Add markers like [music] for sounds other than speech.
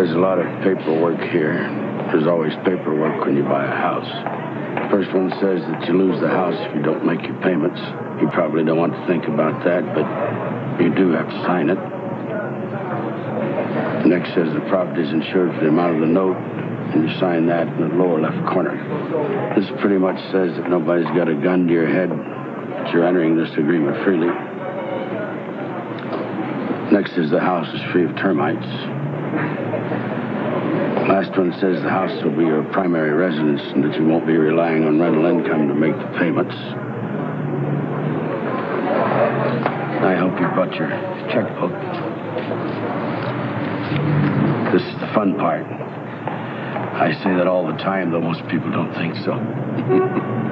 There's a lot of paperwork here. There's always paperwork when you buy a house. First one says that you lose the house if you don't make your payments. You probably don't want to think about that, but you do have to sign it. The next says the property is insured for the amount of the note, and you sign that in the lower left corner. This pretty much says that nobody's got a gun to your head, that you're entering this agreement freely. Next is the house is free of termites. Last one says the house will be your primary residence and that you won't be relying on rental income to make the payments. I hope you brought your checkbook. This is the fun part. I say that all the time, though most people don't think so. [laughs]